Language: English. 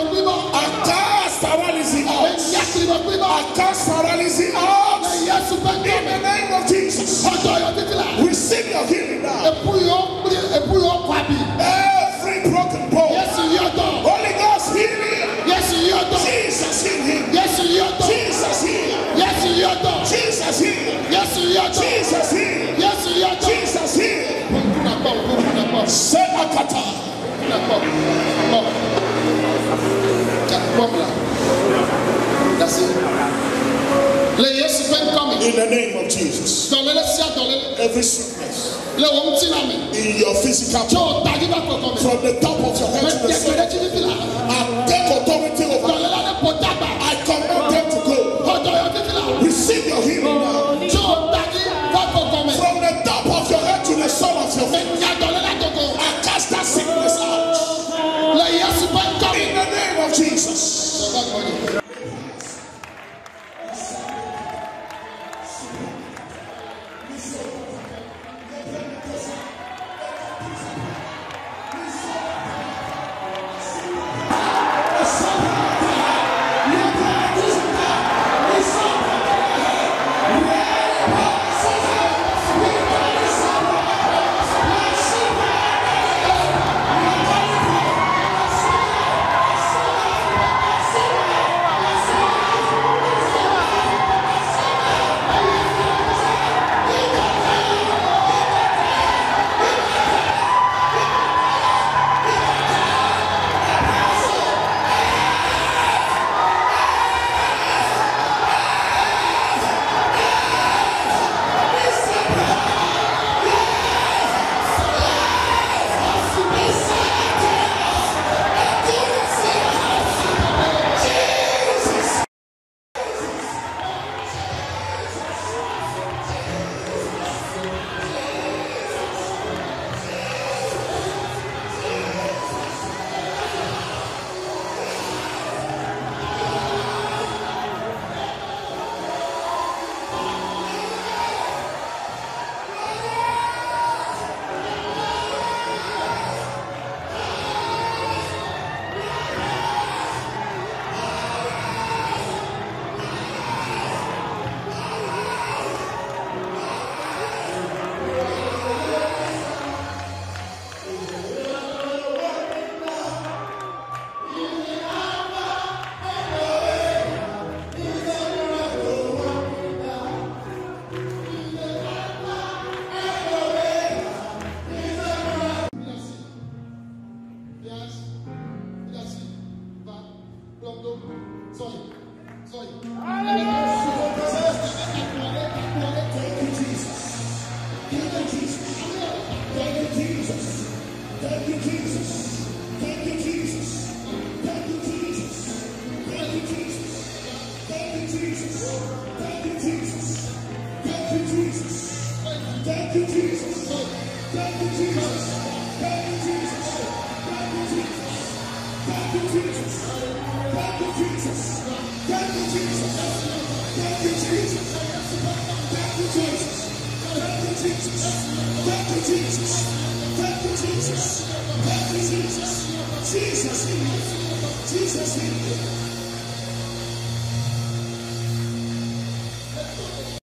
Attack paralysis out. Attack paralysis out. In the name of Jesus. Receive your healing now. Every broken bone. Holy Ghost heal him. Jesus heal him. Jesus heal. Jesus popular. That's it. Le Yesu pen kome. In the name of Jesus. Dọ̀lẹ́lẹ́ sí àdọ̀lẹ́lẹ́. Every sickness. Le wọ́n ti na mi. In your physical. Tí. From the top of your head to the center. Àtẹ́kọ̀tọ́ mi. You, Jesus. Thank you, Jesus. Thank you, Jesus. Thank you, Jesus. Thank you, Jesus. Thank you, Jesus. Thank you, Jesus. Thank you, Jesus. Thank you, Jesus. Thank you, Jesus. Thank you, Jesus. Thank you, Jesus. Thank you, Jesus. Thank you, Jesus. Jesus, Jesus, Jesus,